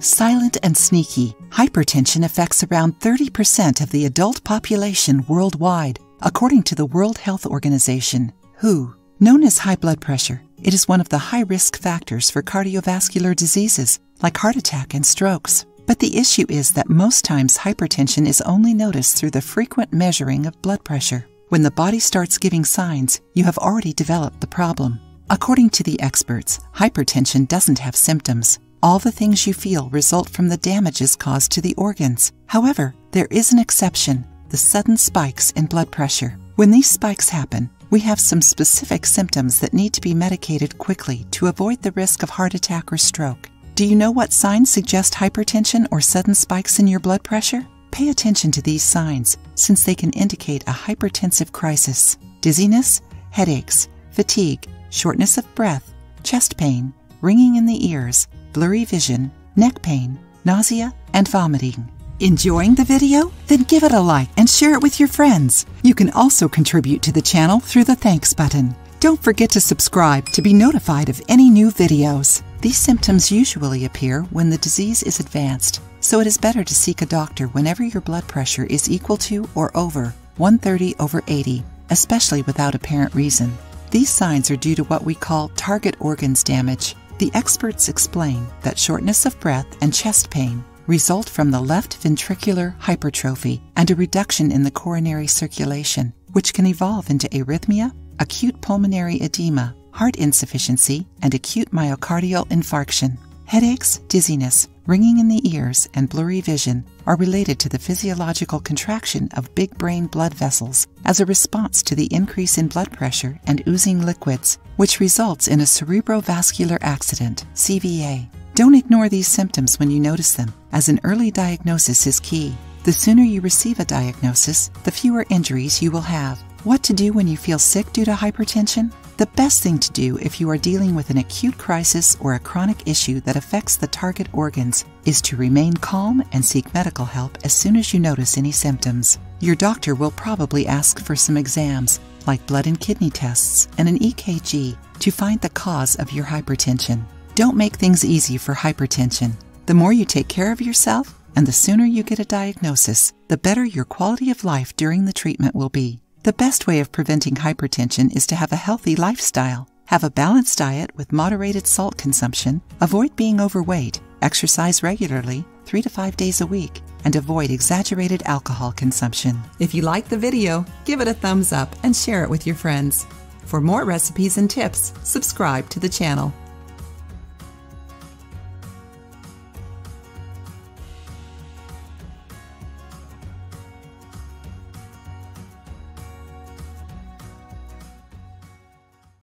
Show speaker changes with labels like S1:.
S1: Silent and sneaky, hypertension affects around 30% of the adult population worldwide, according to the World Health Organization, WHO. Known as high blood pressure, it is one of the high risk factors for cardiovascular diseases like heart attack and strokes. But the issue is that most times hypertension is only noticed through the frequent measuring of blood pressure. When the body starts giving signs, you have already developed the problem. According to the experts, hypertension doesn't have symptoms. All the things you feel result from the damages caused to the organs. However, there is an exception the sudden spikes in blood pressure. When these spikes happen, we have some specific symptoms that need to be medicated quickly to avoid the risk of heart attack or stroke. Do you know what signs suggest hypertension or sudden spikes in your blood pressure? Pay attention to these signs since they can indicate a hypertensive crisis. Dizziness, headaches, fatigue, shortness of breath, chest pain, ringing in the ears, blurry vision, neck pain, nausea, and vomiting. Enjoying the video? Then give it a like and share it with your friends. You can also contribute to the channel through the thanks button. Don't forget to subscribe to be notified of any new videos. These symptoms usually appear when the disease is advanced, so it is better to seek a doctor whenever your blood pressure is equal to or over 130 over 80, especially without apparent reason. These signs are due to what we call target organs damage. The experts explain that shortness of breath and chest pain result from the left ventricular hypertrophy and a reduction in the coronary circulation, which can evolve into arrhythmia, acute pulmonary edema, heart insufficiency, and acute myocardial infarction. Headaches, dizziness, ringing in the ears, and blurry vision are related to the physiological contraction of big brain blood vessels as a response to the increase in blood pressure and oozing liquids, which results in a cerebrovascular accident, CVA. Don't ignore these symptoms when you notice them, as an early diagnosis is key. The sooner you receive a diagnosis, the fewer injuries you will have. What to do when you feel sick due to hypertension? The best thing to do if you are dealing with an acute crisis or a chronic issue that affects the target organs is to remain calm and seek medical help as soon as you notice any symptoms. Your doctor will probably ask for some exams, like blood and kidney tests and an EKG, to find the cause of your hypertension. Don't make things easy for hypertension. The more you take care of yourself and the sooner you get a diagnosis, the better your quality of life during the treatment will be. The best way of preventing hypertension is to have a healthy lifestyle. Have a balanced diet with moderated salt consumption, avoid being overweight, exercise regularly, three to five days a week, and avoid exaggerated alcohol consumption. If you like the video, give it a thumbs up and share it with your friends. For more recipes and tips, subscribe to the channel.